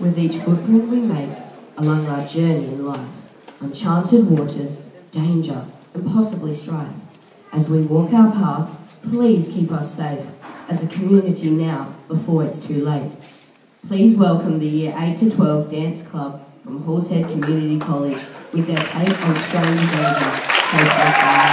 With each footprint we make along our journey in life, uncharted waters, danger, and possibly strife. As we walk our path, please keep us safe as a community now before it's too late. Please welcome the Year 8 to 12 Dance Club from Halls Head Community College with their take on Stranger Danger, Safe as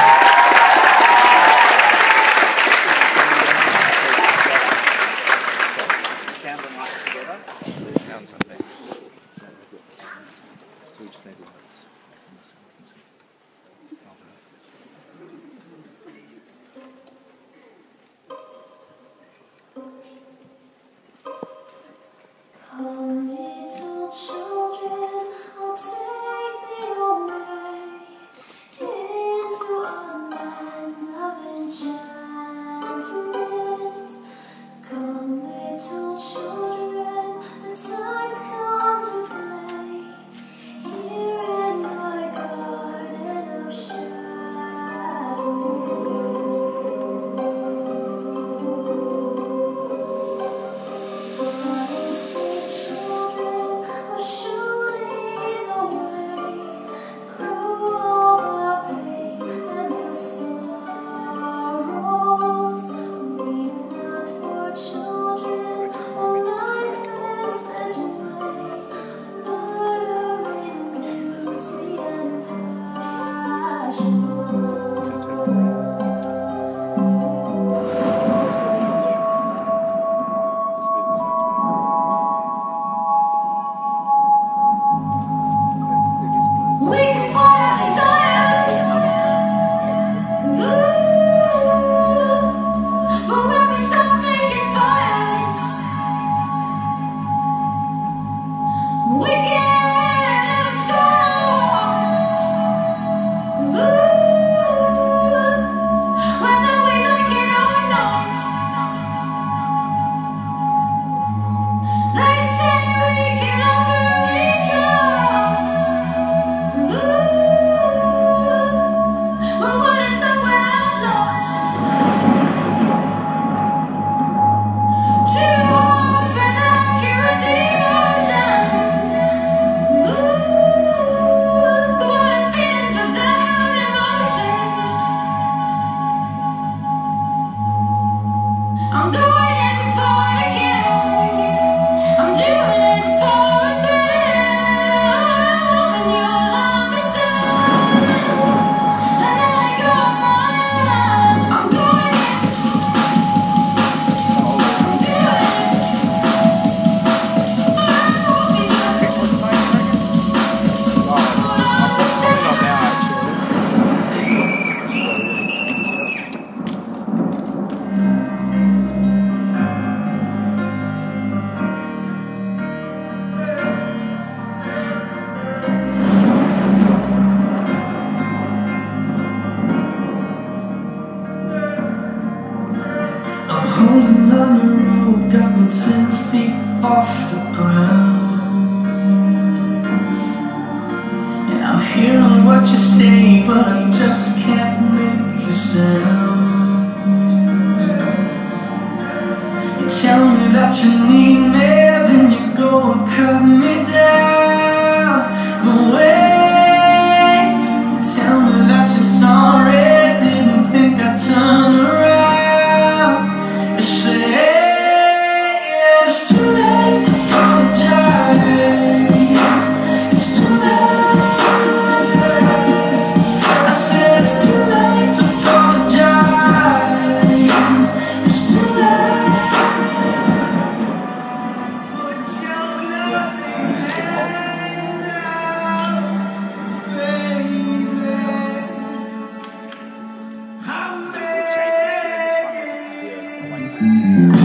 off the ground. And I'm hearing what you say, but I'm just Mm-hmm.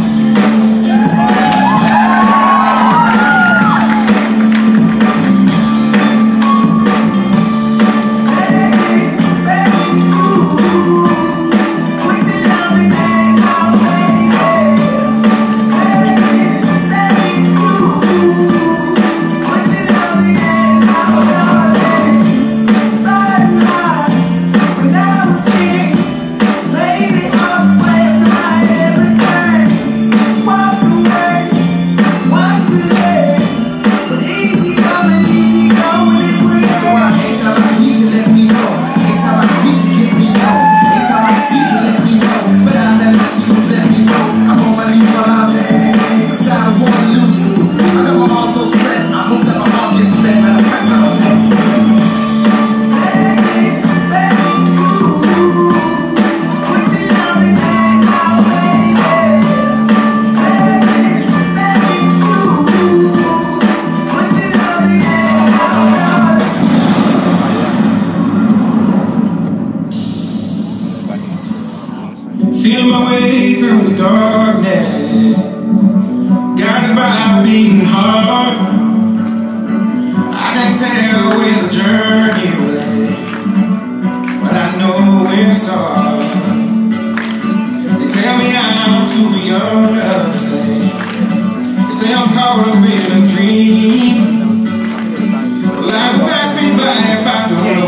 through the darkness, guided by a beating heart. I can't tell where the journey will end, but I know where it starts. They tell me I'm too young to understand. They say I'm caught up in a dream. Life passed me by if I don't.